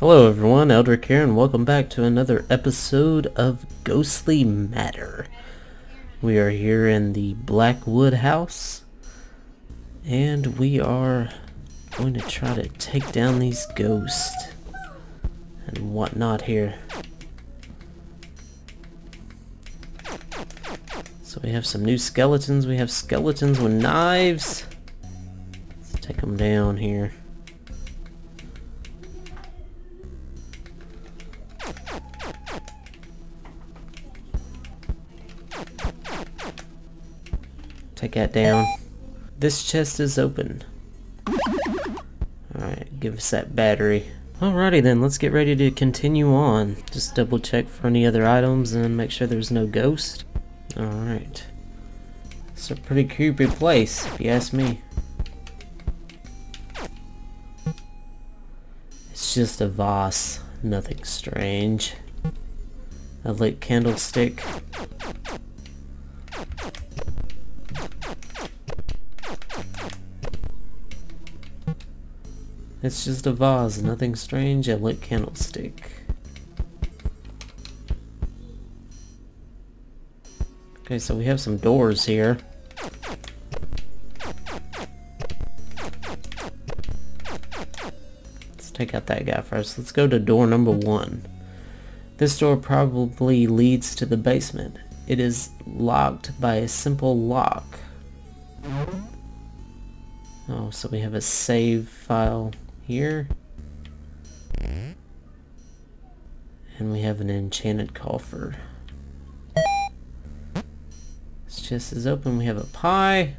Hello everyone, Eldrick here, and welcome back to another episode of Ghostly Matter. We are here in the Blackwood house, and we are going to try to take down these ghosts and whatnot here. So we have some new skeletons. We have skeletons with knives. Let's take them down here. That down. This chest is open. Alright, give us that battery. Alrighty then, let's get ready to continue on. Just double check for any other items and make sure there's no ghost. Alright. It's a pretty creepy place, if you ask me. It's just a vase, nothing strange. A lit candlestick. It's just a vase, nothing strange, a lit candlestick. Okay, so we have some doors here. Let's take out that guy first. Let's go to door number one. This door probably leads to the basement. It is locked by a simple lock. Oh, so we have a save file here. And we have an enchanted coffer. This chest is open. We have a pie.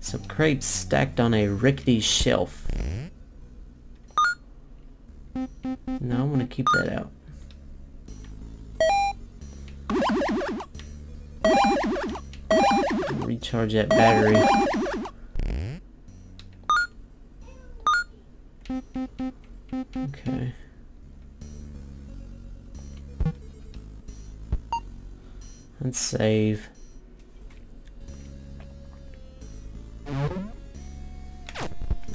Some crepes stacked on a rickety shelf. No, I'm gonna keep that out. Recharge that battery. Save.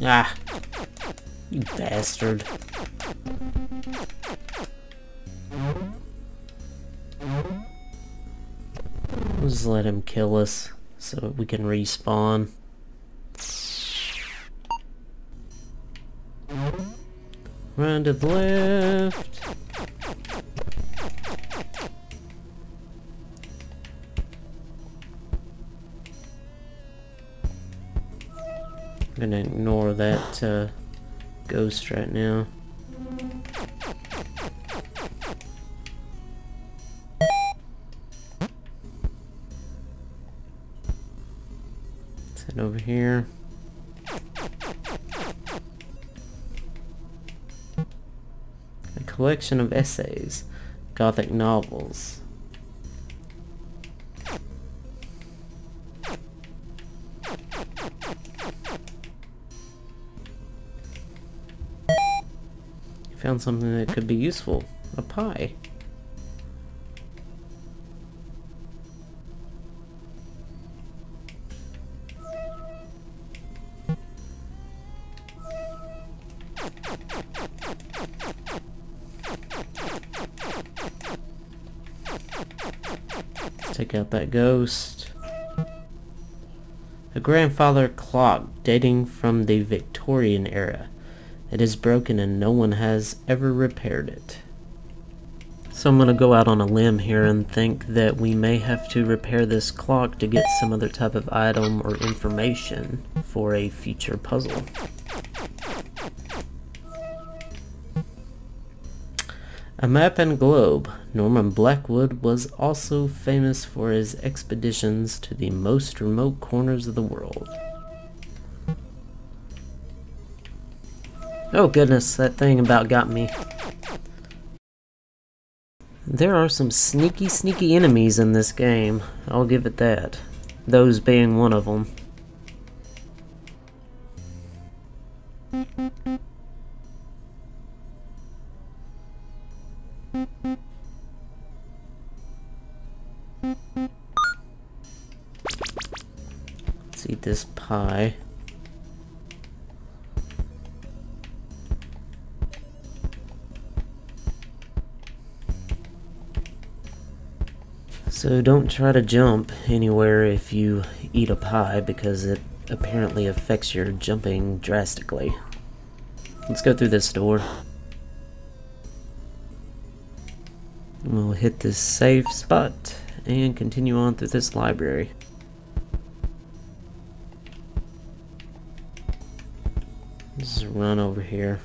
Ah! You bastard. Just let him kill us so we can respawn. Run to the left. Gonna ignore that uh, ghost right now. Let's head over here. A collection of essays, gothic novels. Found something that could be useful. A pie. Take out that ghost. A grandfather clock dating from the Victorian era. It is broken and no one has ever repaired it. So I'm going to go out on a limb here and think that we may have to repair this clock to get some other type of item or information for a future puzzle. A map and globe. Norman Blackwood was also famous for his expeditions to the most remote corners of the world. Oh goodness, that thing about got me. There are some sneaky, sneaky enemies in this game. I'll give it that. Those being one of them. Let's eat this pie. So don't try to jump anywhere if you eat a pie because it apparently affects your jumping drastically. Let's go through this door. We'll hit this safe spot and continue on through this library. Just run over here.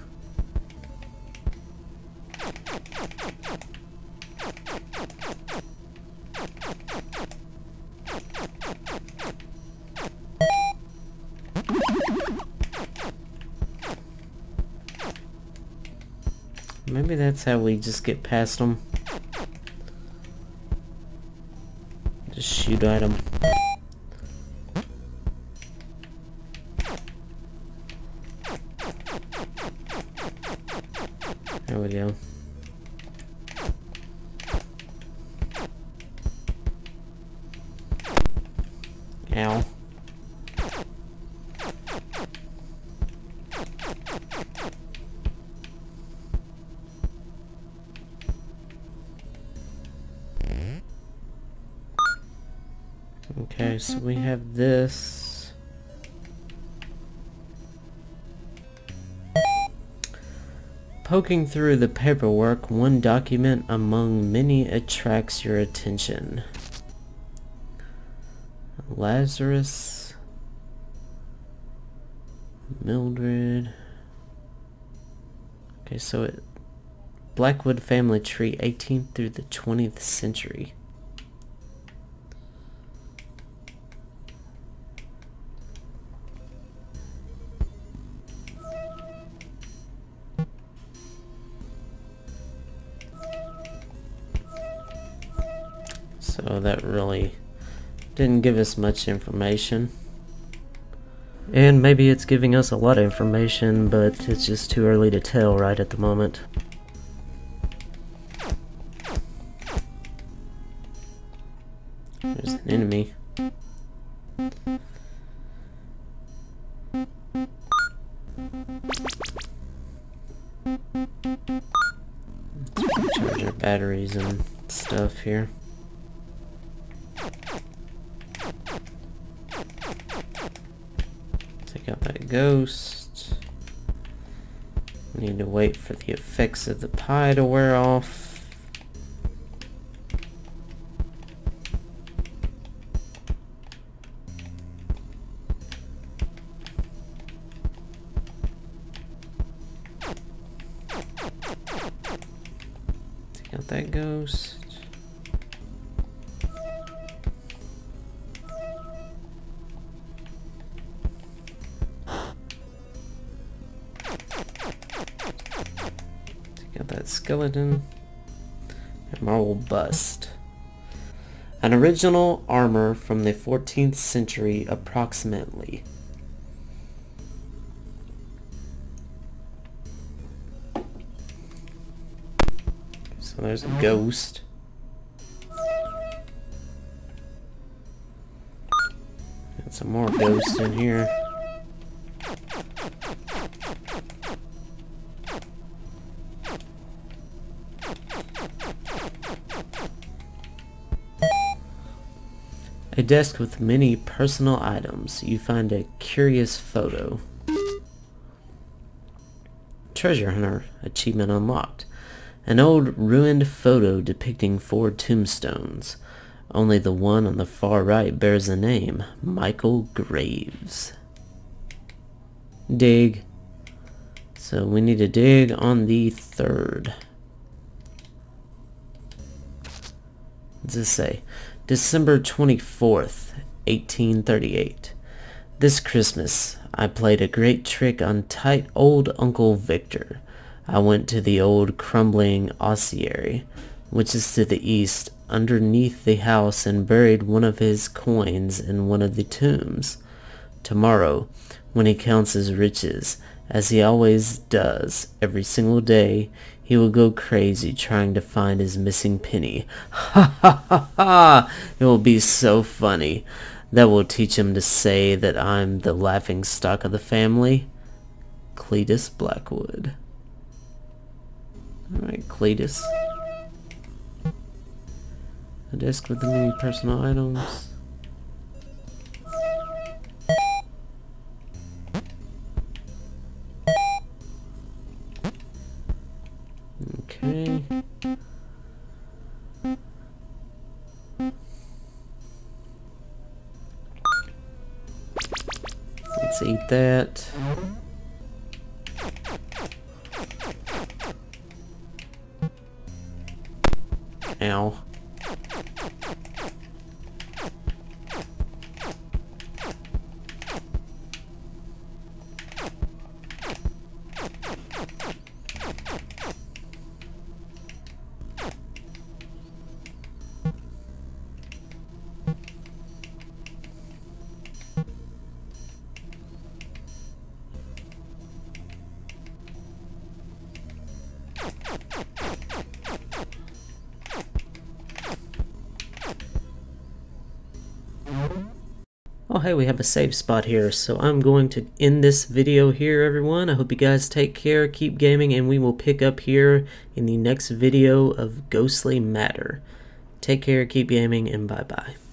Maybe that's how we just get past them. Just shoot at them. There we go. Ow. Okay, so we have this. Poking through the paperwork, one document among many attracts your attention. Lazarus. Mildred. Okay, so it Blackwood family tree 18th through the 20th century. So that really didn't give us much information. And maybe it's giving us a lot of information, but it's just too early to tell right at the moment. There's an enemy. Charge batteries and stuff here. Ghost. We need to wait for the effects of the pie to wear off. Skeleton. And marble bust. An original armor from the 14th century approximately. So there's a ghost. And some more ghosts in here. A desk with many personal items. You find a curious photo. Treasure Hunter achievement unlocked. An old ruined photo depicting four tombstones. Only the one on the far right bears the name Michael Graves. Dig. So we need to dig on the third. What does this say? December 24th, 1838. This Christmas, I played a great trick on tight old Uncle Victor. I went to the old crumbling ossuary, which is to the east, underneath the house and buried one of his coins in one of the tombs. Tomorrow, when he counts his riches, as he always does every single day, he will go crazy trying to find his missing penny. Ha ha ha ha! It will be so funny. That will teach him to say that I'm the laughing stock of the family. Cletus Blackwood. Alright, Cletus. A desk with many personal items. Let's eat that. Oh hey, we have a save spot here, so I'm going to end this video here everyone. I hope you guys take care, keep gaming, and we will pick up here in the next video of Ghostly Matter. Take care, keep gaming, and bye-bye.